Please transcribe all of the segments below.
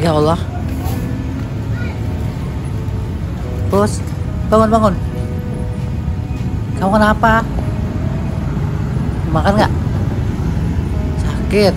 Ya Allah. Bos, bangun bangun. Kamu kenapa? Makan nggak? Sakit.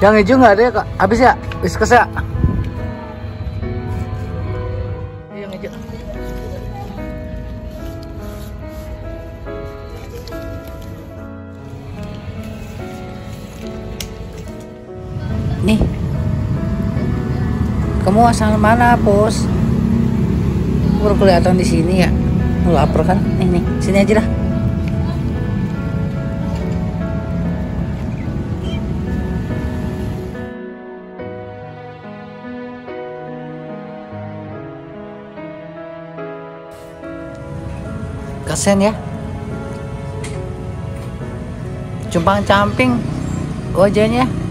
Yang hijau nggak ada ya kak? Habis ya? Whiskas ya? Nih. Kamu asal mana, Bos? Baru kelihatan di sini ya. Lu lapar kan? Nih, nih. Sini aja dah. Kasian ya. Cumpang camping wajahnya.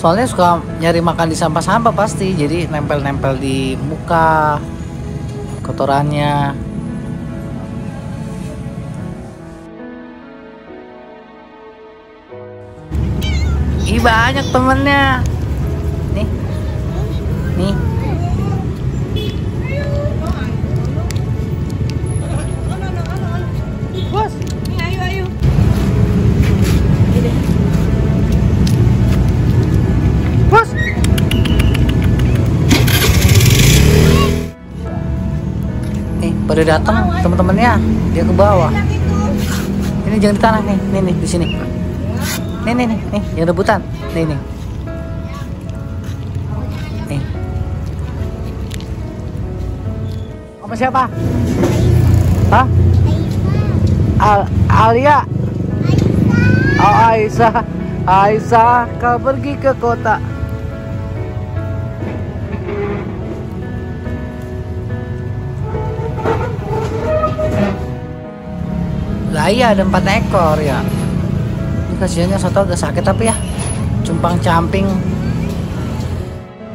Soalnya suka nyari makan di sampah-sampah pasti, jadi nempel-nempel di muka kotorannya. Ih banyak temennya. Nih. Pada datang teman-temannya. Dia ke bawah. Ini jangan di tanah nih, nih nih di sini. Nih nih nih, nih, yang rebutan. Nih nih. Nih. Sama siapa? Hah? Al Alia. Oh Aisyah. Aisyah, kau pergi ke kota. Lah iya ada empat ekor ya. Ini kasihannya satu agak sakit tapi ya. Cumpang camping.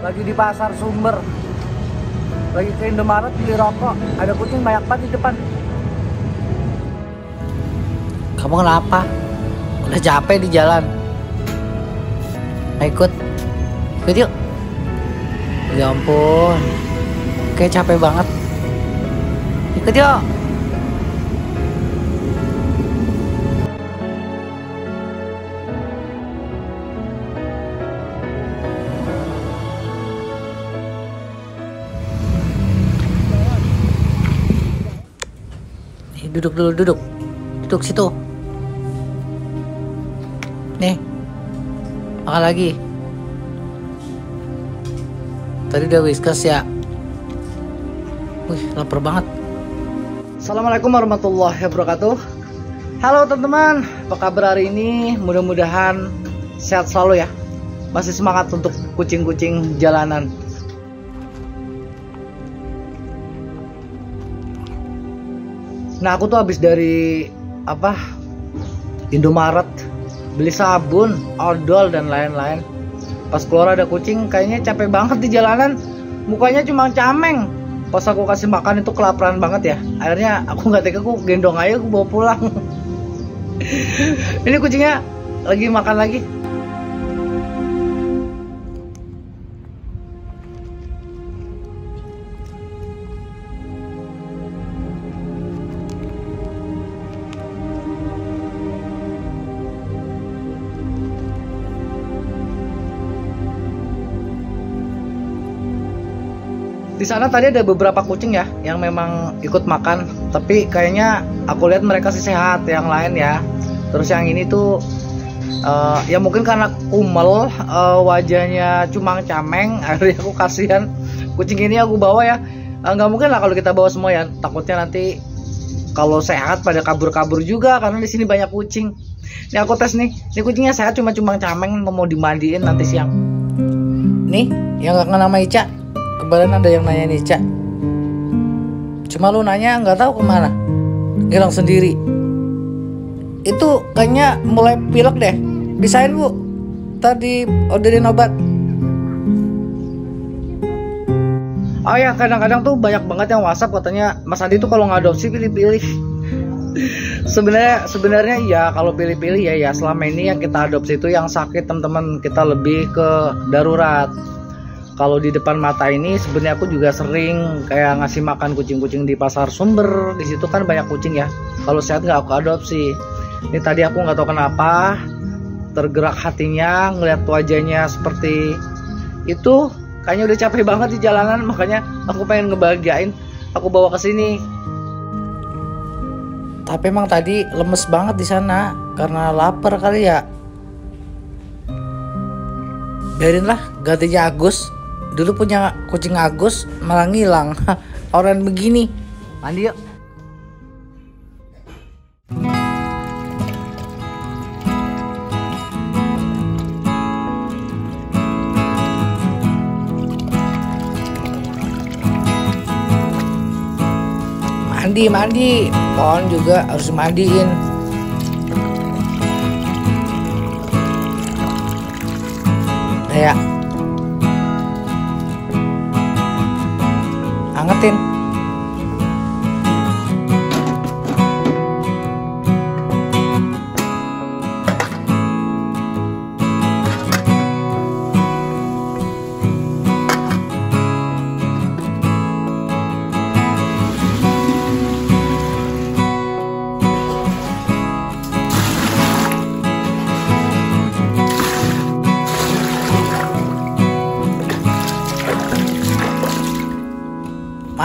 Lagi di pasar Sumber. Lagi ke Indomaret beli rokok. Ada kucing banyak banget di depan. Kamu kenapa? Udah capek di jalan. Ayo ikut. Ikut yuk. Ya ampun. Kayak capek banget. Ikut yuk. Duduk dulu, duduk. Duduk situ. Nih. Makan lagi. Tadi udah whiskas ya. Wih, lapar banget. Assalamualaikum warahmatullahi wabarakatuh. Halo teman-teman, apa kabar hari ini? Mudah-mudahan sehat selalu ya. Masih semangat untuk kucing-kucing jalanan. Nah aku tuh habis dari apa Indomaret beli sabun, odol dan lain-lain. Pas keluar ada kucing, kayaknya capek banget di jalanan. Mukanya cuma cameng. Pas aku kasih makan itu kelaparan banget ya. Akhirnya aku nggak tega, aku gendong aja, aku bawa pulang. Ini kucingnya lagi makan lagi. Di sana tadi ada beberapa kucing ya yang memang ikut makan, tapi kayaknya aku lihat mereka sih sehat, yang lain ya. Terus yang ini tuh eh, ya mungkin karena kumel eh, wajahnya cuma cameng, akhirnya aku kasihan kucing ini aku bawa ya. Eh, nggak mungkin lah kalau kita bawa semua ya, takutnya nanti kalau sehat pada kabur-kabur juga karena di sini banyak kucing. Ini aku tes nih, ini kucingnya sehat cuma cuma cameng mau dimandiin nanti siang. Nih, yang nggak nama Ica, kemarin ada yang nanya nih Cak. Cuma lu nanya nggak tahu ke mana. Hilang sendiri. Itu kayaknya mulai pilek deh. Bisain bu. Tadi orderin obat. Oh ya kadang-kadang tuh banyak banget yang WhatsApp katanya Mas Andi tuh kalau ngadopsi pilih-pilih. Sebenarnya sebenarnya ya kalau pilih-pilih ya ya. Selama ini yang kita adopsi itu yang sakit teman-teman kita lebih ke darurat kalau di depan mata ini sebenarnya aku juga sering kayak ngasih makan kucing-kucing di pasar sumber. Di situ kan banyak kucing ya. Kalau sehat nggak aku adopsi. Ini tadi aku nggak tahu kenapa tergerak hatinya ngeliat wajahnya seperti itu kayaknya udah capek banget di jalanan. Makanya aku pengen ngebahagiain aku bawa ke sini. Tapi emang tadi lemes banget di sana karena lapar kali ya. Biarinlah gantinya Agus dulu punya kucing Agus malah ngilang. Orang begini. Mandi yuk. Mandi mandi. Pohon juga harus mandiin ya angetin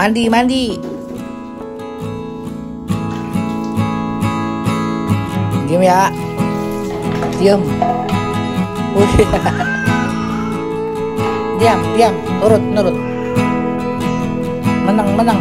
mandi mandi. Diam ya. Diam. Diam diam. Turut nurut. Menang menang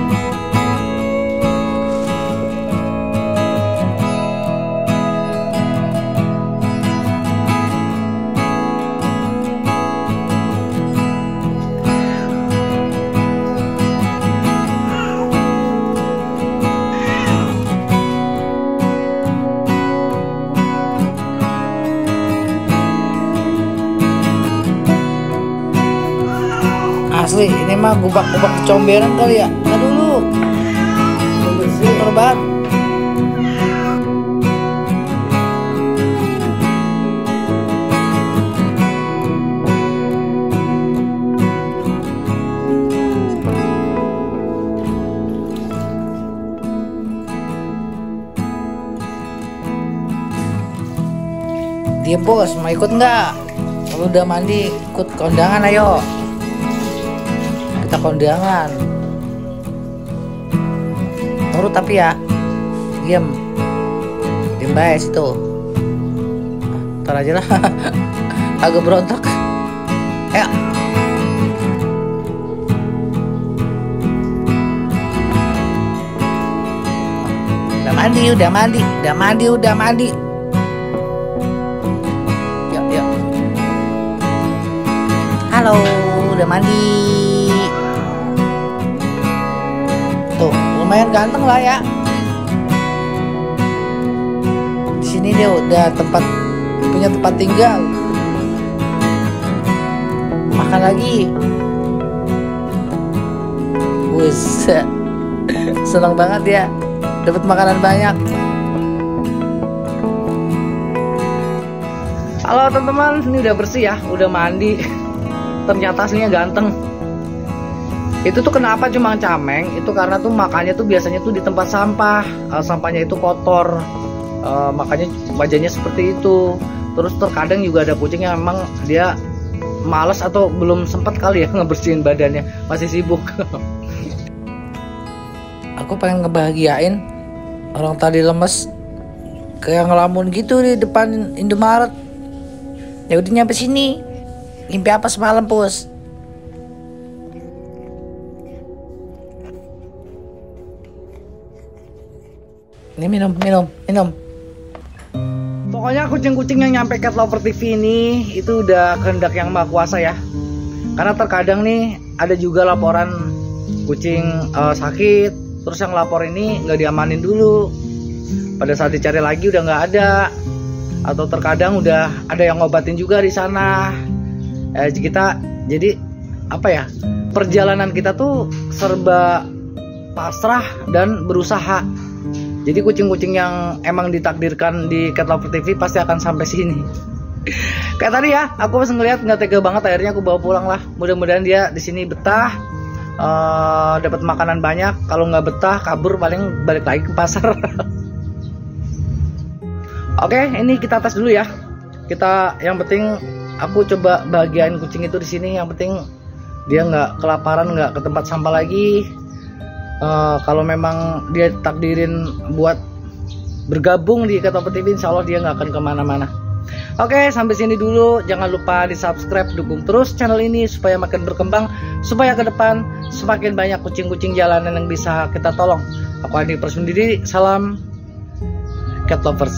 asli ini mah gubak-gubak kecomberan kali ya. Nah dulu terbat dia bos mau ikut nggak? Kalau udah mandi ikut kondangan ayo kita kondangan. Nurut tapi ya diam diam baik situ. Ntar aja lah. Agak berontak. Ayo udah mandi udah mandi udah mandi udah mandi. Yuk yuk. Halo udah mandi lumayan ganteng lah ya. Di sini dia udah tempat punya tempat tinggal. Makan lagi. Bus senang banget ya dapat makanan banyak. Halo teman-teman ini udah bersih ya udah mandi. Ternyata aslinya ganteng itu tuh kenapa cuma cameng? Itu karena tuh makannya tuh biasanya tuh di tempat sampah. Uh, sampahnya itu kotor. Uh, makanya wajahnya seperti itu. Terus terkadang juga ada kucing yang memang dia males atau belum sempat kali ya ngebersihin badannya. Masih sibuk. Aku pengen ngebahagiain orang tadi lemes kayak ngelamun gitu di depan Indomaret. Ya udah nyampe sini. Mimpi apa semalam pus ini minum minum minum. Pokoknya kucing-kucing yang nyampe Cat Lover TV ini itu udah kehendak yang maha kuasa ya. Karena terkadang nih ada juga laporan kucing uh, sakit terus yang lapor ini nggak diamanin dulu. Pada saat dicari lagi udah nggak ada. Atau terkadang udah ada yang ngobatin juga di sana. Eh, kita jadi apa ya perjalanan kita tuh serba pasrah dan berusaha jadi kucing-kucing yang emang ditakdirkan di Cat Lover TV pasti akan sampai sini. Kayak tadi ya aku pas ngeliat nggak tega banget akhirnya aku bawa pulang lah. Mudah-mudahan dia di sini betah uh, dapat makanan banyak. Kalau nggak betah kabur paling balik lagi ke pasar. Oke ini kita tes dulu ya. Kita yang penting aku coba bagian kucing itu di sini. Yang penting dia nggak kelaparan nggak ke tempat sampah lagi uh, kalau memang dia takdirin buat bergabung di Kata TV insya Allah dia nggak akan ke mana-mana. Oke sampai sini dulu. Jangan lupa di subscribe dukung terus channel ini supaya makin berkembang supaya ke depan semakin banyak kucing-kucing jalanan yang bisa kita tolong. Aku Adi Persundiri salam cat lovers